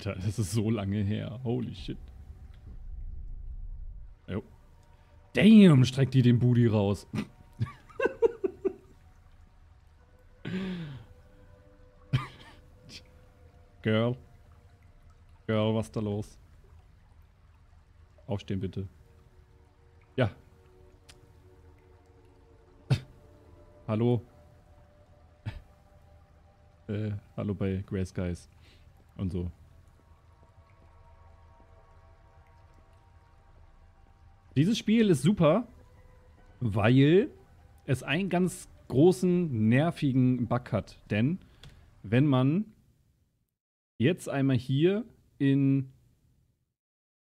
Alter, das ist so lange her. Holy shit. Jo. Damn, streckt die den Booty raus. Girl. Girl, was ist da los? Aufstehen bitte. Ja. hallo. äh, hallo bei Grace Guys. Und so. Dieses Spiel ist super, weil es einen ganz großen, nervigen Bug hat. Denn wenn man jetzt einmal hier in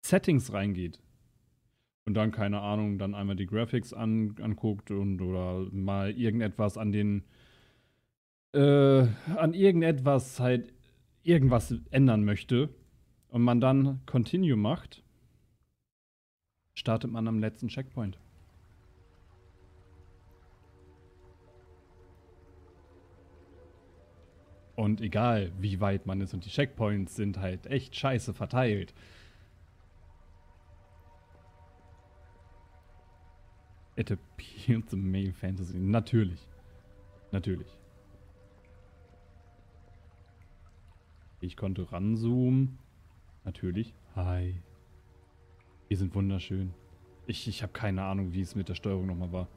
Settings reingeht und dann, keine Ahnung, dann einmal die Graphics an, anguckt und oder mal irgendetwas an den äh, an irgendetwas halt irgendwas ändern möchte und man dann Continue macht, startet man am letzten Checkpoint. Und egal, wie weit man ist und die Checkpoints sind halt echt scheiße verteilt. It appears the male fantasy. Natürlich. Natürlich. Ich konnte ranzoomen. Natürlich. Hi. Die sind wunderschön. Ich, ich habe keine Ahnung, wie es mit der Steuerung nochmal war.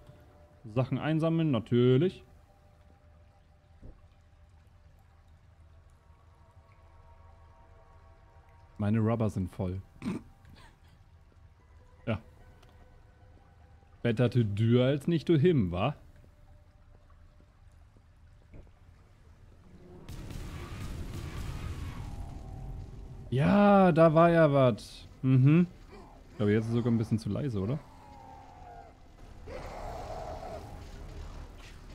Sachen einsammeln, natürlich. Meine Rubber sind voll. ja. Better to do als nicht to him, wa? Ja, da war ja was. Mhm. Ich glaube, jetzt ist es sogar ein bisschen zu leise, oder?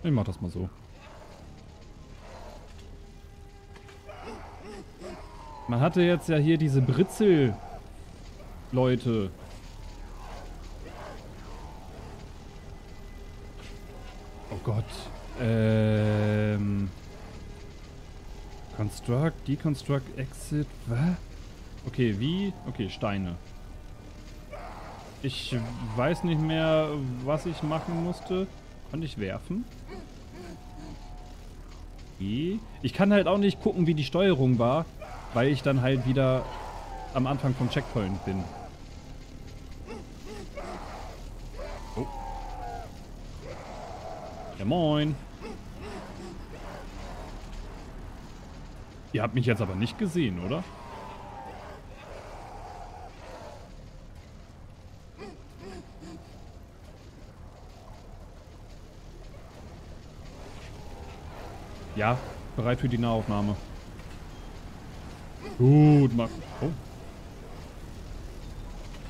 Ich mach das mal so. Man hatte jetzt ja hier diese Britzel-Leute. Oh Gott. Ähm. Construct, Deconstruct, Exit, was? Okay, wie? Okay, Steine. Ich weiß nicht mehr, was ich machen musste. Konnte ich werfen? Okay. Ich kann halt auch nicht gucken, wie die Steuerung war. Weil ich dann halt wieder am Anfang vom Checkpoint bin. Oh. Ja, moin. Ihr habt mich jetzt aber nicht gesehen, oder? Ja, bereit für die Nahaufnahme. Gut, Mann. Oh.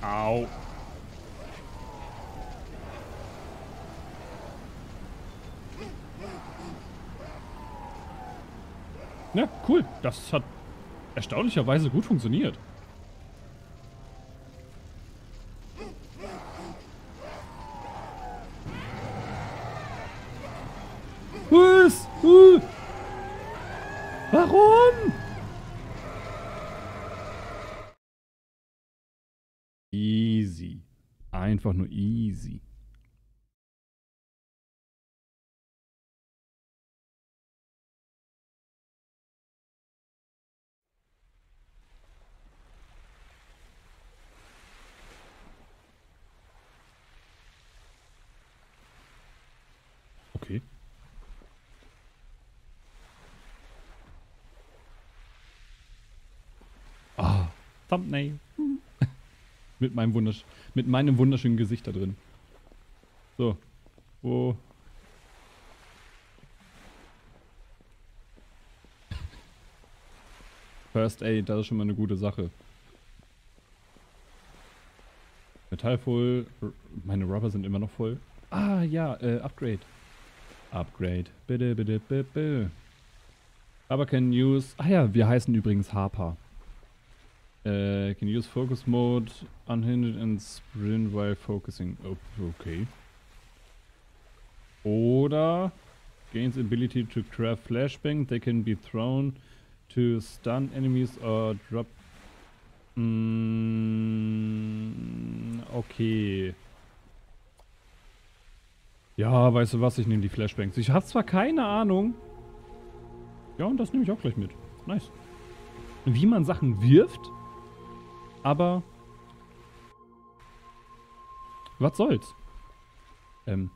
Au. Ja, cool. Das hat erstaunlicherweise gut funktioniert. Was? Uh. Warum? Easy. Einfach nur easy. Okay. Ah, Thumbnail. Mit meinem, wundersch mit meinem wunderschönen Gesicht da drin. So. Wo? First Aid, das ist schon mal eine gute Sache. Metall voll. Meine Rubber sind immer noch voll. Ah, ja, äh, Upgrade. Upgrade. Bitte, bitte, bitte. Aber can use... Ah ja, wir heißen übrigens Harper. Uh, can use focus mode unhindered and sprint while focusing. Oh, okay. Oder gains ability to craft flashbang. They can be thrown to stun enemies or drop. Mm, okay. Ja, weißt du was? Ich nehme die Flashbangs. Ich habe zwar keine Ahnung. Ja, und das nehme ich auch gleich mit. Nice. Wie man Sachen wirft, aber was soll's? Ähm.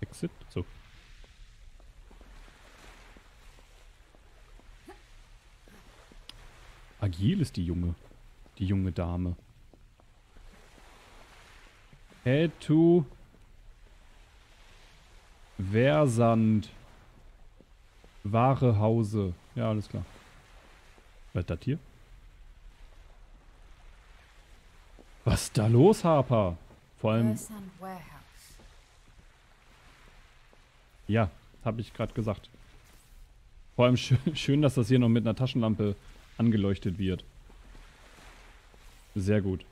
Exit? So. Agil ist die junge. Die junge Dame. Head to Versand. Ware Hause. Ja, alles klar. Was ist das hier? Ist da los, Harper? Vor allem... Ja, habe ich gerade gesagt. Vor allem schön, schön, dass das hier noch mit einer Taschenlampe angeleuchtet wird. Sehr gut.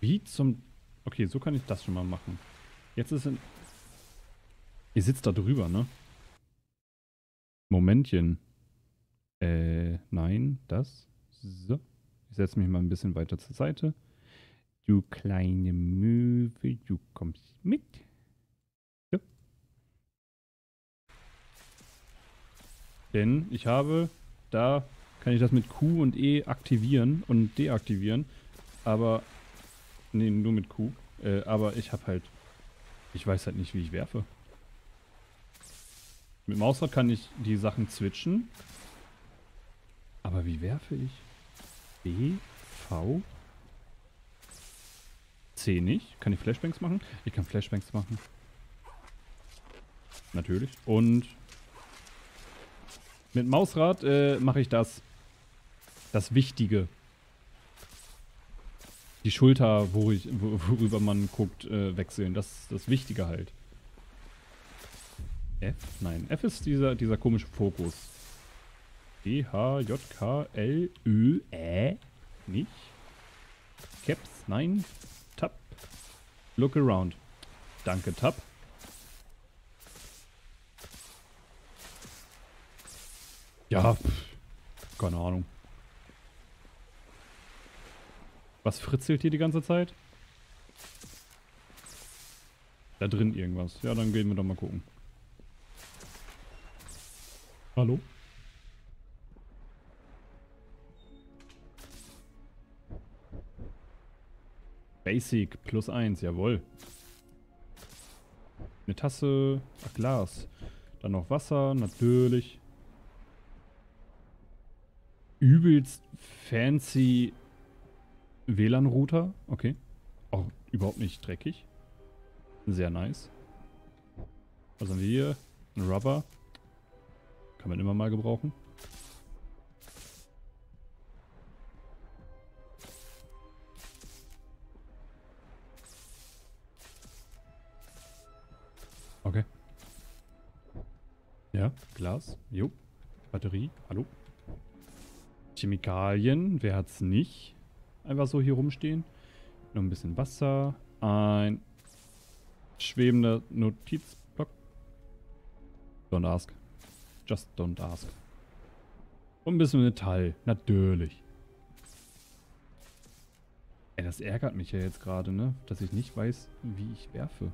Wie zum... Okay, so kann ich das schon mal machen. Jetzt ist ein... Ihr sitzt da drüber, ne? Momentchen. Äh, nein, das. So. Ich setze mich mal ein bisschen weiter zur Seite. Du kleine Möwe, du kommst mit. So. Denn ich habe, da kann ich das mit Q und E aktivieren und deaktivieren. Aber, nee, nur mit Q. Äh, aber ich habe halt, ich weiß halt nicht, wie ich werfe. Mit Mausrad kann ich die Sachen switchen. Aber wie werfe ich? B, V, C nicht. Kann ich Flashbangs machen? Ich kann Flashbangs machen. Natürlich. Und mit Mausrad äh, mache ich das. Das Wichtige. Die Schulter, wo ich, worüber man guckt, äh, wechseln. Das das Wichtige halt. F? Nein, F ist dieser, dieser komische Fokus. D, H, J, K, L, Ö, Ä. Nicht. Caps, nein. Tab. Look around. Danke, Tab. Ja, pff, keine Ahnung. Was fritzelt hier die ganze Zeit? Da drin irgendwas. Ja, dann gehen wir doch mal gucken. Hallo? Basic plus eins, jawohl. Eine Tasse, ach Glas. Dann noch Wasser, natürlich. Übelst fancy WLAN-Router. Okay. Auch überhaupt nicht dreckig. Sehr nice. Was haben wir hier? Ein Rubber. Kann man immer mal gebrauchen. Okay. Ja, Glas. Jo. Batterie. Hallo. Chemikalien. Wer hat's nicht? Einfach so hier rumstehen. Noch ein bisschen Wasser. Ein schwebender Notizblock. Don't ask. Just don't ask. Und ein bisschen Metall. Natürlich. Ey, das ärgert mich ja jetzt gerade, ne? Dass ich nicht weiß, wie ich werfe.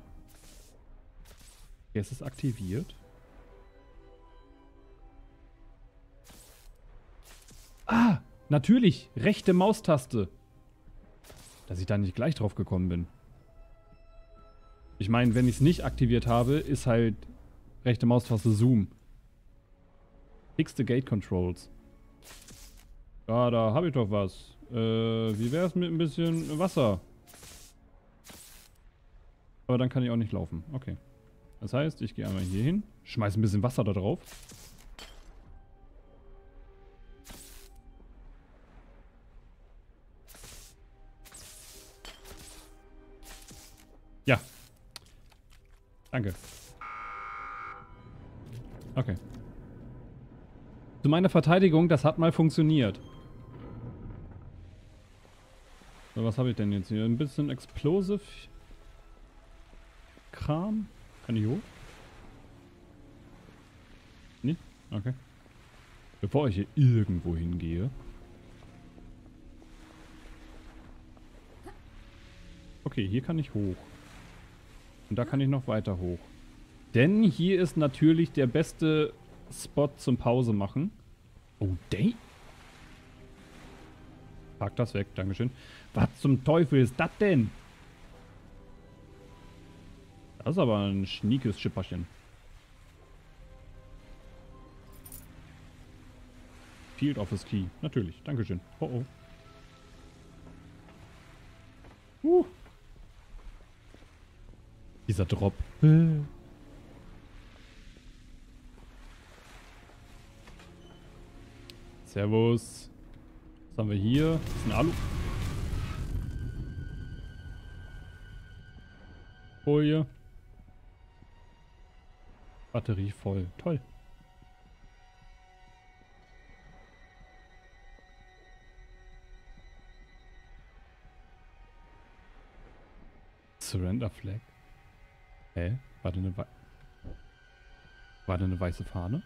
Jetzt ist aktiviert. Ah, natürlich. Rechte Maustaste. Dass ich da nicht gleich drauf gekommen bin. Ich meine, wenn ich es nicht aktiviert habe, ist halt rechte Maustaste Zoom. Fix the Gate Controls. Ja, da habe ich doch was. Äh, wie wäre es mit ein bisschen Wasser? Aber dann kann ich auch nicht laufen. Okay. Das heißt, ich gehe einmal hier hin, schmeiße ein bisschen Wasser da drauf. Ja. Danke. Okay. Zu meiner Verteidigung, das hat mal funktioniert. So, was habe ich denn jetzt hier? Ein bisschen Explosive Kram. Kann ich hoch? Nee? Okay. Bevor ich hier irgendwo hingehe. Okay, hier kann ich hoch. Und da kann ich noch weiter hoch. Denn hier ist natürlich der beste Spot zum Pause machen. Oh, day. Pack das weg, Dankeschön. Was zum Teufel ist das denn? Das ist aber ein schniekes Schipperchen. Field Office Key. Natürlich. Dankeschön. Oh oh. Uh. Dieser Drop. Servus. Was haben wir hier? Das ist ein Alu. Folie. Batterie voll. Toll. Surrender Flag. Hä? War da eine, Wei War da eine weiße Fahne?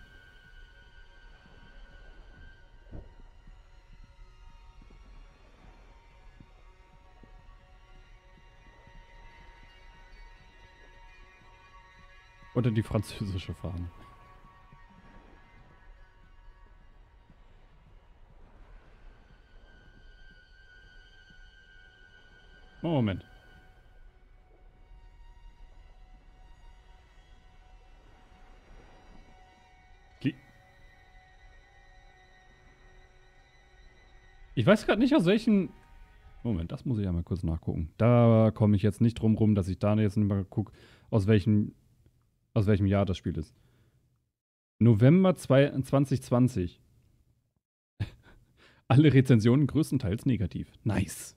Oder die französische Fahne. Moment. Ich weiß gerade nicht, aus welchen... Moment, das muss ich ja mal kurz nachgucken. Da komme ich jetzt nicht drum rum, dass ich da jetzt mal gucke, aus welchem, aus welchem Jahr das Spiel ist. November 2020. Alle Rezensionen größtenteils negativ. Nice.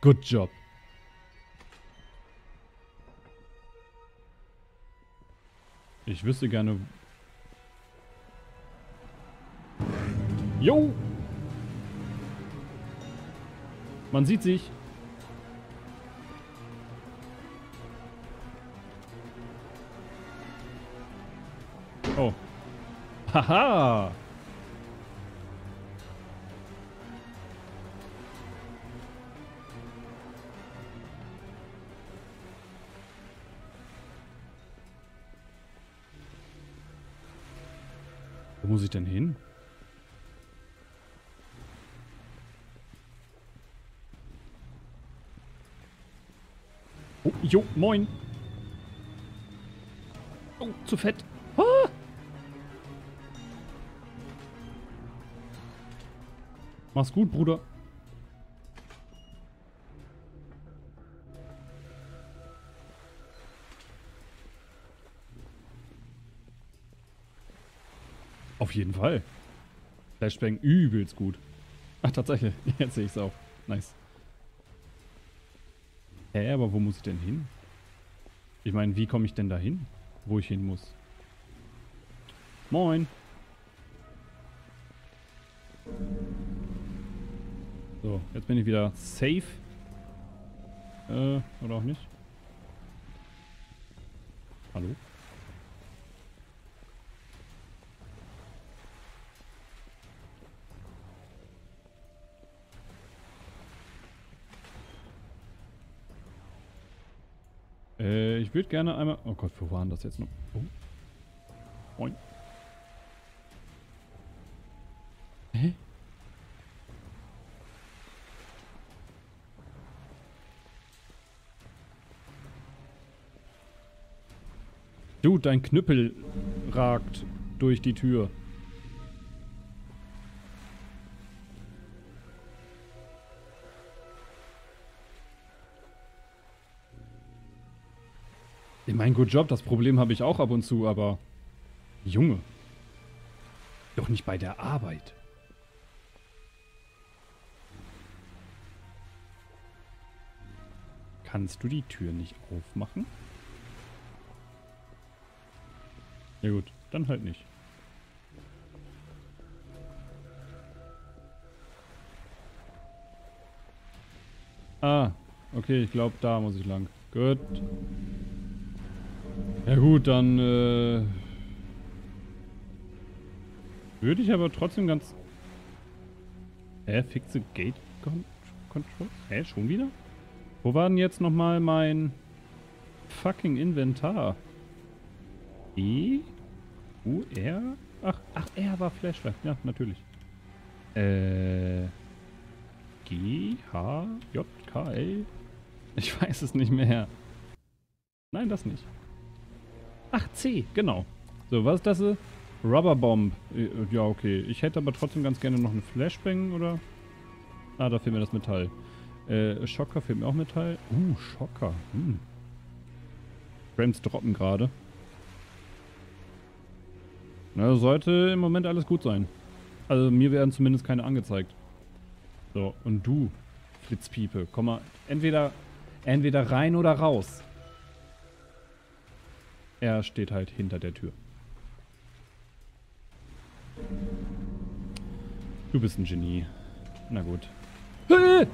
Good job. Ich wüsste gerne... Yo! Man sieht sich. Haha! Wo muss ich denn hin? Oh, jo, moin. Oh, zu fett. Mach's gut, Bruder. Auf jeden Fall. Flashbang übelst gut. Ach, tatsächlich. Jetzt sehe ich es auch. Nice. Hä, aber wo muss ich denn hin? Ich meine, wie komme ich denn da hin? Wo ich hin muss? Moin. Jetzt bin ich wieder safe. Äh, oder auch nicht? Hallo? Äh, ich würde gerne einmal... Oh Gott, wo waren das jetzt noch? Oh. Moin. Du, dein Knüppel ragt durch die Tür. Ich meine, good job, das Problem habe ich auch ab und zu, aber... Junge. Doch nicht bei der Arbeit. Kannst du die Tür nicht aufmachen? Ja gut, dann halt nicht. Ah, okay, ich glaube, da muss ich lang. Gut. Ja gut, dann äh, Würde ich aber trotzdem ganz... Hä? Fixe Gate Con Control? Hä? Schon wieder? Wo war denn jetzt nochmal mein fucking Inventar? E? U? R? Ach, ach, R war Flashlight. Ja, natürlich. Äh... G, H, J, K, L? Ich weiß es nicht mehr. Nein, das nicht. Ach, C, genau. So, was ist das? Rubberbomb. Äh, ja, okay. Ich hätte aber trotzdem ganz gerne noch eine Flashbang, oder? Ah, da fehlt mir das Metall. Äh, Schocker fehlt mir auch Metall. Uh, Schocker. Hm. Frames droppen gerade. Na, sollte im Moment alles gut sein. Also mir werden zumindest keine angezeigt. So, und du, Flitzpiepe, komm mal, entweder, entweder rein oder raus. Er steht halt hinter der Tür. Du bist ein Genie. Na gut.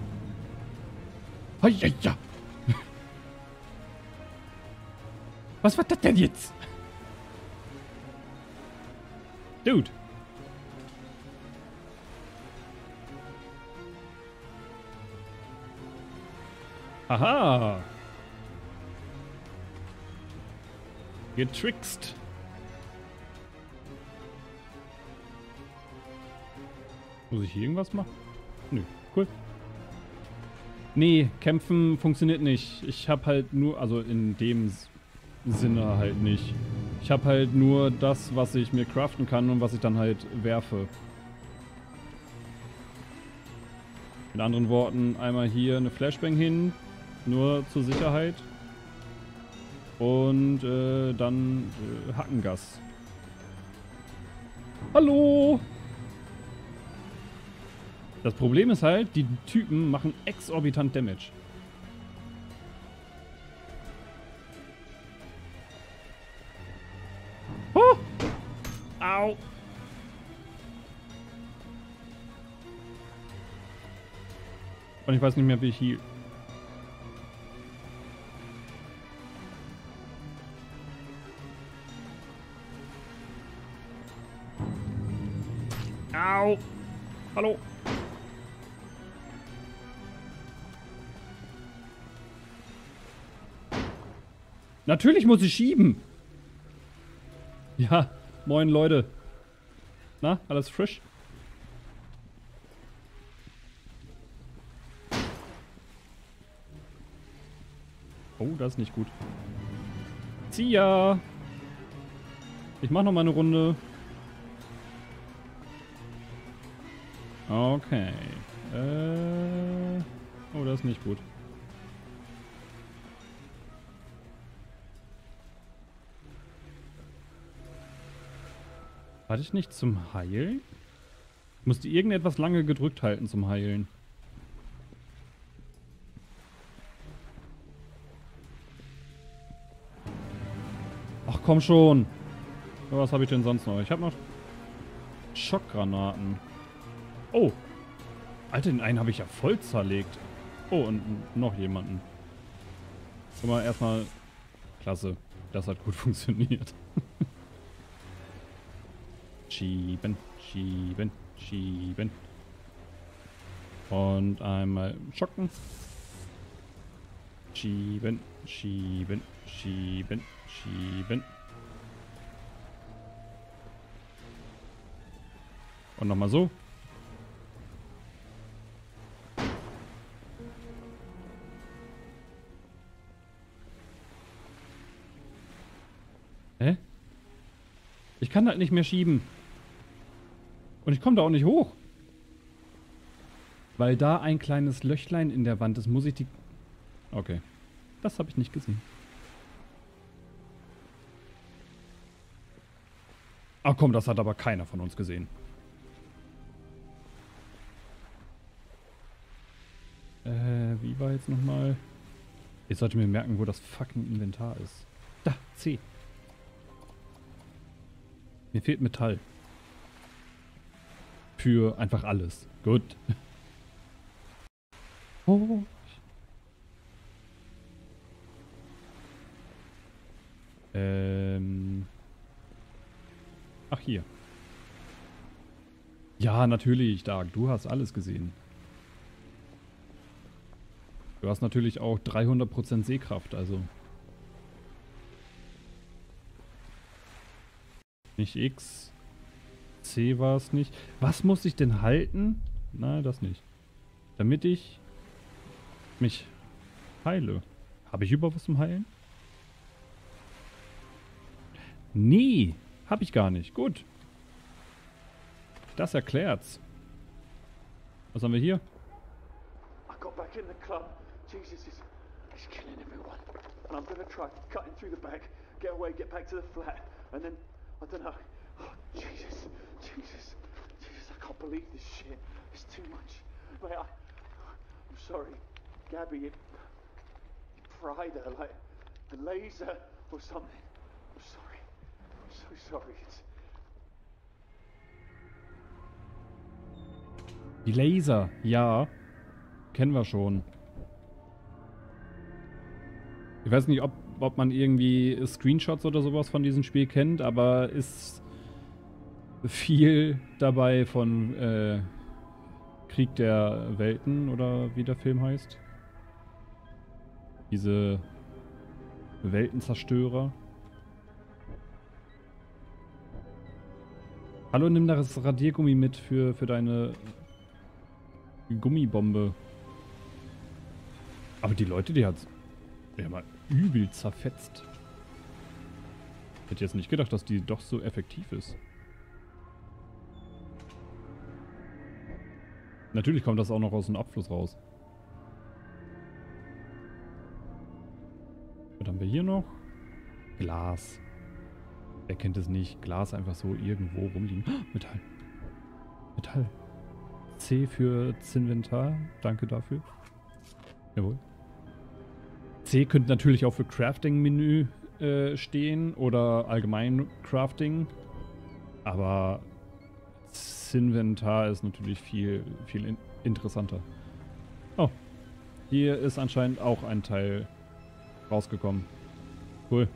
Was war das denn jetzt? Dude. Aha. Getrickst. Muss ich hier irgendwas machen? Nö, cool. Nee, kämpfen funktioniert nicht. Ich hab halt nur, also in dem Sinne halt nicht. Ich hab halt nur das, was ich mir craften kann und was ich dann halt werfe. Mit anderen Worten, einmal hier eine Flashbang hin, nur zur Sicherheit. Und äh, dann äh, Hackengas. Hallo! Das Problem ist halt, die Typen machen exorbitant Damage. Au! Und ich weiß nicht mehr, wie ich hier... Au! Hallo! Natürlich muss ich schieben. Ja, moin Leute. Na, alles frisch? Oh, das ist nicht gut. Zieh ja. Ich mach noch mal eine Runde. Okay. Äh. Oh, das ist nicht gut. Hatte ich nicht zum Heilen? Ich musste irgendetwas lange gedrückt halten zum Heilen. Ach komm schon. Was habe ich denn sonst noch? Ich habe noch Schockgranaten. Oh. Alter, den einen habe ich ja voll zerlegt. Oh, und noch jemanden. Guck mal, erstmal... Klasse. Das hat gut funktioniert. Schieben, schieben, schieben. Und einmal schocken. Schieben, schieben, schieben, schieben. Und nochmal so. Hä? Ich kann halt nicht mehr schieben. Und ich komme da auch nicht hoch. Weil da ein kleines Löchlein in der Wand ist, muss ich die... Okay. Das habe ich nicht gesehen. Ach komm, das hat aber keiner von uns gesehen. Äh, wie war jetzt nochmal? Ich sollte mir merken, wo das fucking Inventar ist. Da, C. Mir fehlt Metall für einfach alles. Gut. Oh. Ähm. Ach, hier. Ja, natürlich, Dark. Du hast alles gesehen. Du hast natürlich auch 300% Sehkraft, also. Nicht X. C war es nicht. Was muss ich denn halten? Nein, das nicht. Damit ich mich heile. Habe ich überhaupt was zum Heilen? Nee, habe ich gar nicht. Gut. Das erklärt's. Was haben wir hier? I got back in the club. Jesus is he's killing everyone. And I'm gonna try cutting through the back, get away, get back to the flat, and then I don't know. Oh, Jesus, Jesus, Jesus! I can't believe this shit. It's too much. Mate, I, I'm sorry, Gabby. You, you fried her like the laser or something. I'm sorry. I'm so sorry. It's Die Laser, ja. Kennen wir schon. Ich weiß nicht, ob, ob man irgendwie Screenshots oder sowas von diesem Spiel kennt, aber ist viel dabei von äh, Krieg der Welten oder wie der Film heißt. Diese Weltenzerstörer. Hallo, nimm das Radiergummi mit für, für deine Gummibombe. Aber die Leute, die hat ja mal übel zerfetzt. Ich hätte jetzt nicht gedacht, dass die doch so effektiv ist. Natürlich kommt das auch noch aus dem Abfluss raus. Was haben wir hier noch? Glas. Wer kennt es nicht? Glas einfach so irgendwo rumliegen. Metall. Metall. C für Zinventar. Danke dafür. Jawohl. C könnte natürlich auch für Crafting-Menü äh, stehen oder allgemein Crafting. Aber Zinventar ist natürlich viel, viel in interessanter. Oh. Hier ist anscheinend auch ein Teil rausgekommen. Cool.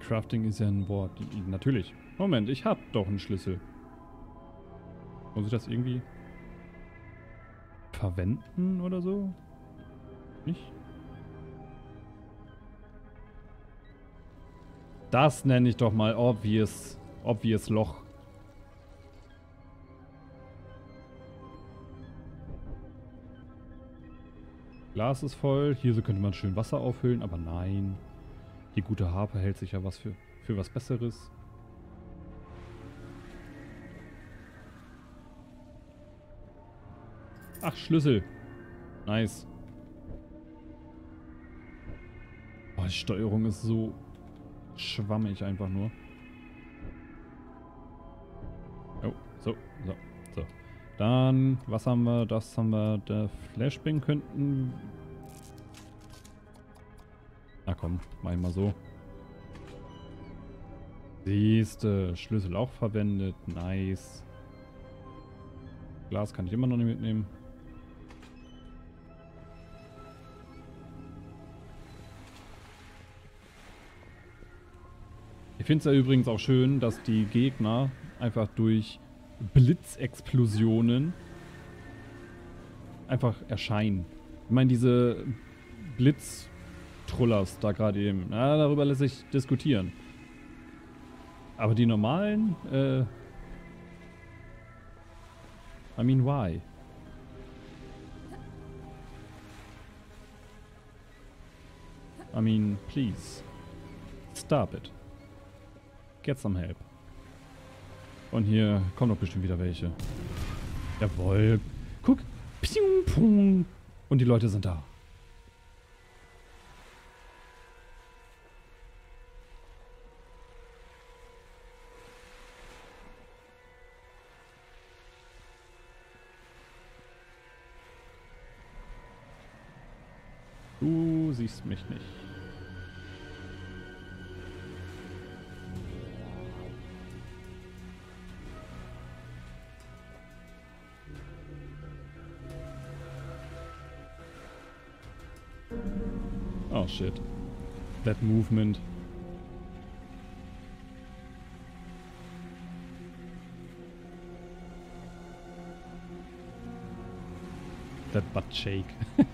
Crafting ist ja ein Wort. Natürlich. Moment, ich hab doch einen Schlüssel. Muss ich das irgendwie verwenden oder so? Nicht? Das nenne ich doch mal obvious, obvious Loch. Glas ist voll. Hier so könnte man schön Wasser aufhüllen, aber nein. Die gute Harpe hält sich ja was für, für was Besseres. Ach, Schlüssel. Nice. Oh, die Steuerung ist so schwammig einfach nur. Oh, so, so, so. Dann, was haben wir? Das haben wir. Der Flashbang könnten na komm, mach ich mal so. Siehste, Schlüssel auch verwendet. Nice. Glas kann ich immer noch nicht mitnehmen. Ich finde es ja übrigens auch schön, dass die Gegner einfach durch Blitzexplosionen einfach erscheinen. Ich meine, diese Blitz Trullers da gerade eben. Na, darüber lässt sich diskutieren. Aber die normalen, äh... I mean, why? I mean, please. Stop it. Get some help. Und hier kommen doch bestimmt wieder welche. Jawohl. Guck. Und die Leute sind da. Du siehst mich nicht. Shit. That movement. That butt shake. ich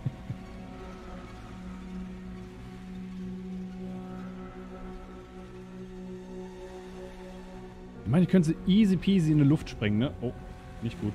meine, ich könnte sie easy peasy in die Luft sprengen, ne? Oh, nicht gut.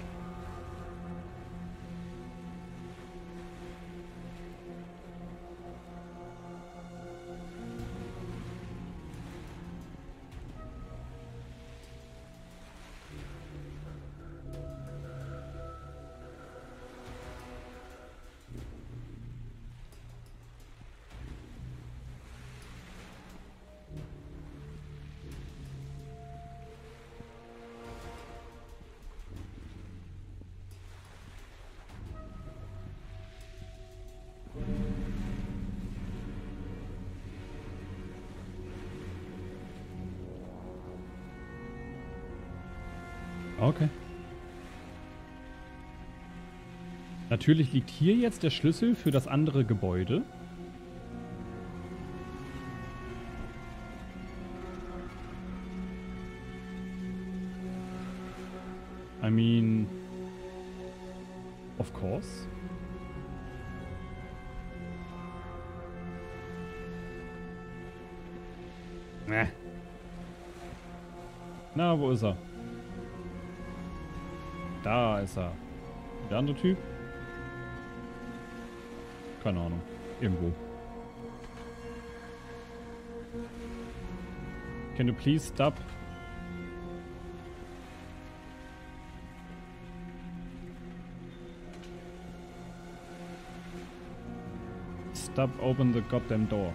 Natürlich liegt hier jetzt der Schlüssel für das andere Gebäude. I mean, of course. Äh. Na, wo ist er? Da ist er. Der andere Typ? Keine Ahnung. Irgendwo. Can you please stop? Stop open the goddamn door.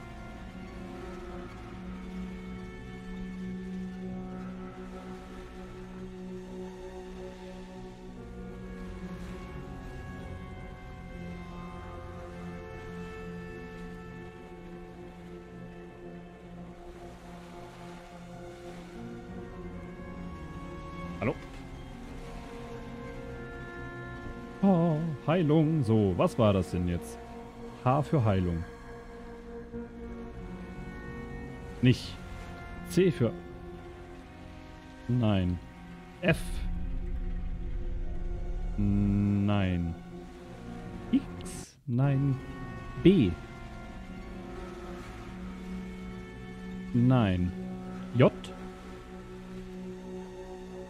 Heilung. So, was war das denn jetzt? H für Heilung. Nicht. C für... Nein. F. Nein. X. Nein. B. Nein. J.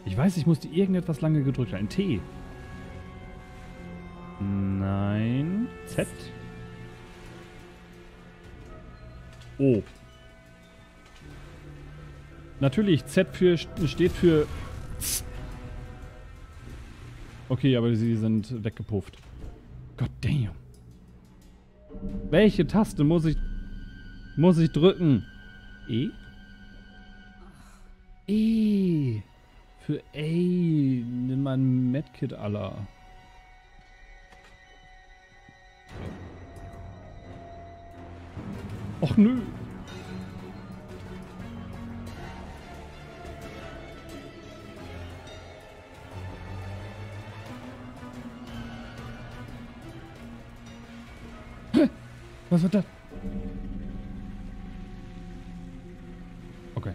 Ich weiß, ich musste irgendetwas lange gedrückt halten. T. Z. O. Natürlich, Z für, steht für... Okay, aber sie sind weggepufft. God damn. Welche Taste muss ich... Muss ich drücken? E? E. Für ey, nimm mal ein Medkit aller. Och nö. Was wird das? Okay.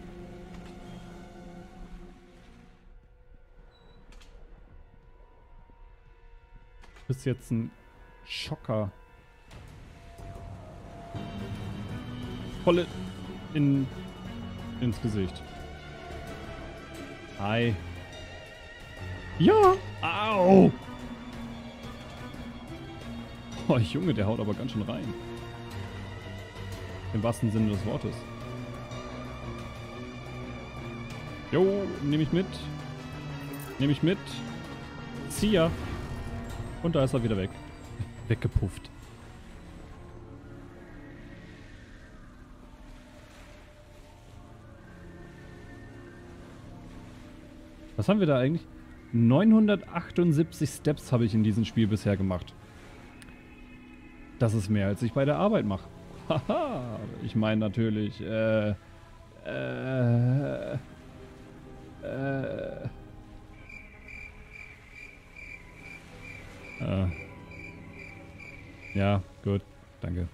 Du bist jetzt ein Schocker. Volle in, ins Gesicht. Hi. Ja! Au! Oh, Junge, der haut aber ganz schön rein. Im wahrsten Sinne des Wortes. Jo, nehme ich mit. Nehme ich mit. Ya. Und da ist er wieder weg. Weggepufft. Was haben wir da eigentlich? 978 Steps habe ich in diesem Spiel bisher gemacht. Das ist mehr, als ich bei der Arbeit mache. Haha, ich meine natürlich, äh, äh, äh, äh, ja, gut, danke.